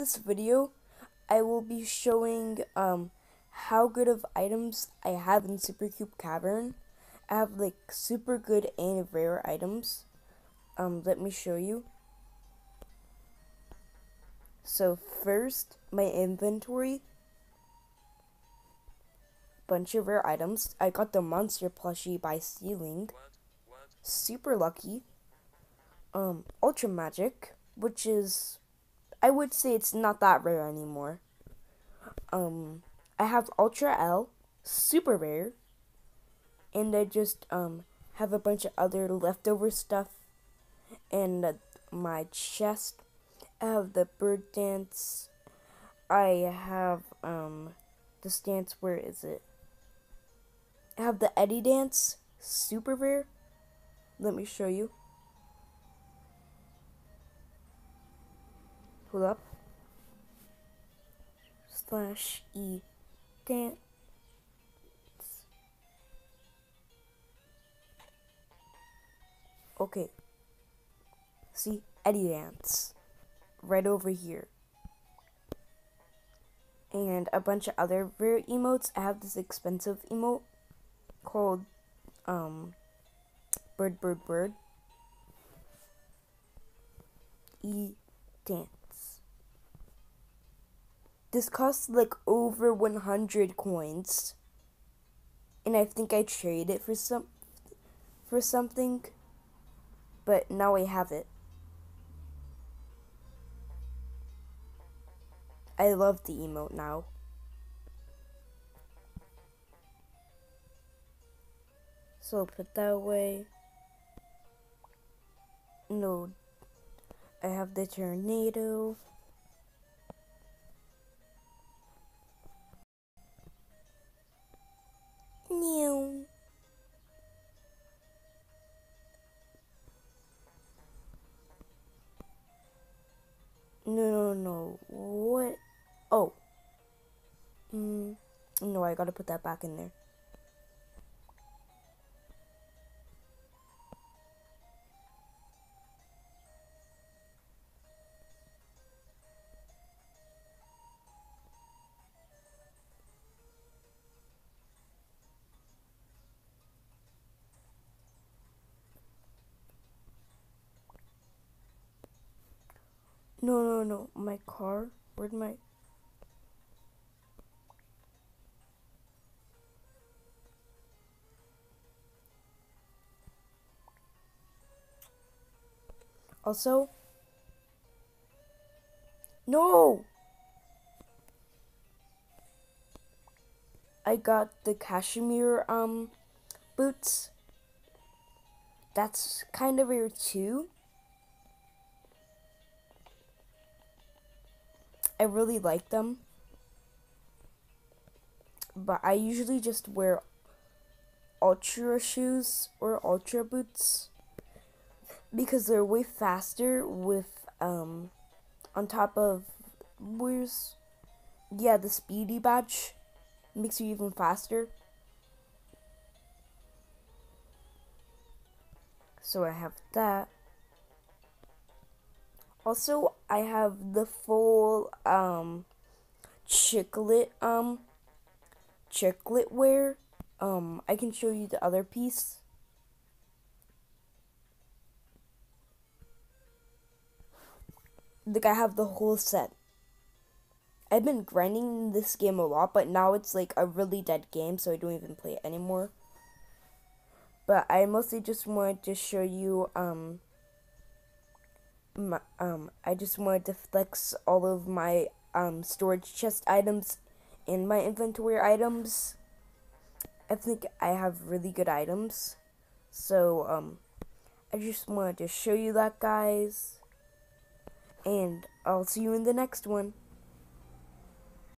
this video, I will be showing um how good of items I have in Supercube Cavern. I have like super good and rare items. Um, let me show you. So first, my inventory. Bunch of rare items. I got the monster plushie by stealing. Super lucky. Um, ultra magic, which is I would say it's not that rare anymore. Um, I have Ultra L, super rare, and I just um have a bunch of other leftover stuff, and uh, my chest. I have the bird dance. I have um this dance. Where is it? I have the Eddie dance, super rare. Let me show you. Pull up. Slash e. Dance. Okay. See Eddie dance. Right over here. And a bunch of other rare emotes. I have this expensive emote called um bird bird bird. E. Dance this costs like over 100 coins. And I think I traded it for some for something. But now I have it. I love the emote now. So put that away. No. I have the tornado. Meow. No, no, no. What? Oh. Mm, no, I gotta put that back in there. No, no, no. My car? Where'd my... Also... No! I got the cashmere, um, boots. That's kind of weird too. I really like them. But I usually just wear ultra shoes or ultra boots because they're way faster with um on top of where's yeah the speedy badge makes you even faster so I have that also, I have the full um chiclet um chiclet wear. Um, I can show you the other piece. Like I have the whole set. I've been grinding this game a lot, but now it's like a really dead game, so I don't even play it anymore. But I mostly just wanted to show you um my, um, I just wanted to flex all of my um, storage chest items and my inventory items. I think I have really good items. So, um, I just wanted to show you that, guys. And I'll see you in the next one.